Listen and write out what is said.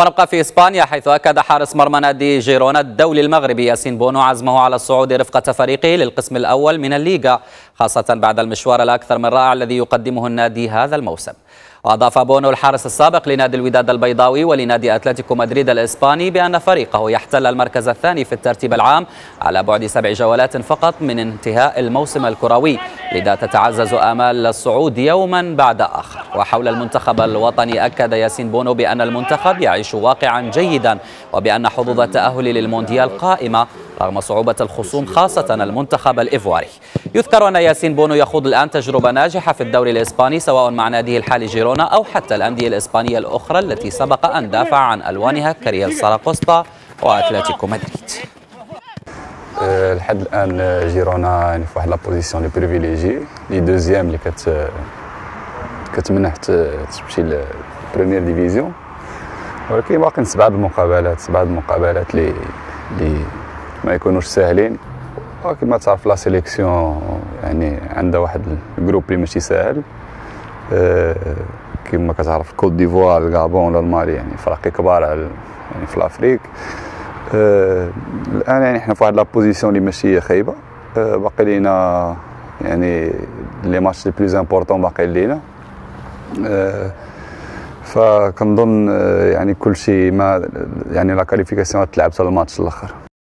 ونبقى في إسبانيا حيث أكد حارس مرمى نادي جيرونا الدولي المغربي ياسين بونو عزمه على الصعود رفقة فريقه للقسم الأول من الليغا خاصة بعد المشوار الأكثر من رائع الذي يقدمه النادي هذا الموسم. وأضاف بونو الحارس السابق لنادي الوداد البيضاوي ولنادي أتلتيكو مدريد الإسباني بأن فريقه يحتل المركز الثاني في الترتيب العام على بعد سبع جولات فقط من انتهاء الموسم الكروي. لذا تتعزز آمال الصعود يوما بعد آخر. وحول المنتخب الوطني أكد ياسين بونو بأن المنتخب يعيش واقعا جيدا وبأن حظوظ التأهل للمونديال قائمة رغم صعوبة الخصوم خاصة المنتخب الإيفواري يذكر أن ياسين بونو يخوض الآن تجربة ناجحة في الدوري الإسباني سواء مع ناديه الحالي جيرونا أو حتى الأندية الإسبانية الأخرى التي سبق أن دافع عن ألوانها كريال ساراكوستا وأتلتيكو مدريد. لحد الآن جيرونا يعني في واحد la position privilégiée. les deuxièmes اللي كت كتمنح تمشي ل première division ولكن باقي سبعه المقابلات سبعة المقابلات اللي اللي ما يكونوش ساهلين. ولكن ما تعرف la sélection يعني عندها واحد ال groupe اللي ماشي ساهل. أه كما كتعرف Côte d'Ivoire الغابون ولا المالي يعني فرق كبار يعني في l'Afrique الآن يعني حنا في واحد la position اللي ماشي خايبة. أه باقي لينا يعني les matchs les plus importants باقي لينا. أه فكنظن يعني كل شيء ما يعني لا كاليفيكاسيون تلعب حتى الماتش الآخر.